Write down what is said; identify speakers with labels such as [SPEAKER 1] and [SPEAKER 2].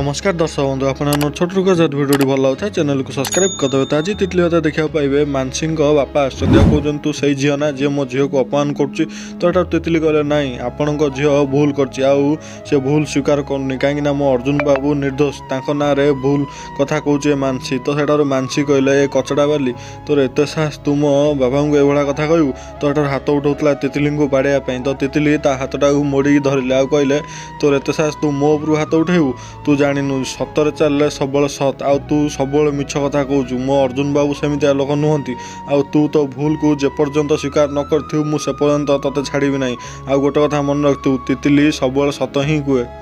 [SPEAKER 1] নমস্কার দর্শক বন্ধু আপনার ছোট ছোটরু যদি ভিডিওটি ভাল লাগুথায় চ্যানেলকে সবসক্রাইব করদেবে আজ তিতলি কথা দেখা পাইবে মানসিং বাপা আসছেন কৌন তু সেই ঝিও না যে মো ঝিওকে অপমান করছি তো এটা তিতলি কে নাই আপনার ঝিও ভুল করছি আউ সে ভুল স্বীকার করুনি কাইকি না মো অর্জুন বাবু নির্দোষ তাঁর নাঁরে ভুল কথা কুচে মানসি তো সেটার মানসি কহিলে এ কচড়া বালি তোর এত সাহস তু মো বাবাঙ্কু এভাবে কথা কহু তো এটার হাত উঠাউলা তিতলি বাড়াইয়া তো তিতলি তা হাতটা মোড়ি ধরলে আউ তোর এত সাহস তু মো উপর হাত উঠেবু তু ଜାଣିନୁ ସତରେ ଚାଲିଲେ ସବୁବେଳେ ସତ ଆଉ ତୁ ସବୁବେଳେ ମିଛ କଥା କହୁଛୁ ମୋ ଅର୍ଜୁନ ବାବୁ ସେମିତିଆ ଲୋକ ନୁହନ୍ତି ଆଉ ତୁ ତ ଭୁଲକୁ ଯେପର୍ଯ୍ୟନ୍ତ ସ୍ୱୀକାର ନ କରିଥିବୁ ମୁଁ ସେପର୍ଯ୍ୟନ୍ତ ତତେ ଛାଡ଼ିବି ନାହିଁ ଆଉ ଗୋଟେ କଥା ମନେ ରଖିଥିବୁ ତିତିଲି ସବୁବେଳେ ସତ ହିଁ କୁହେ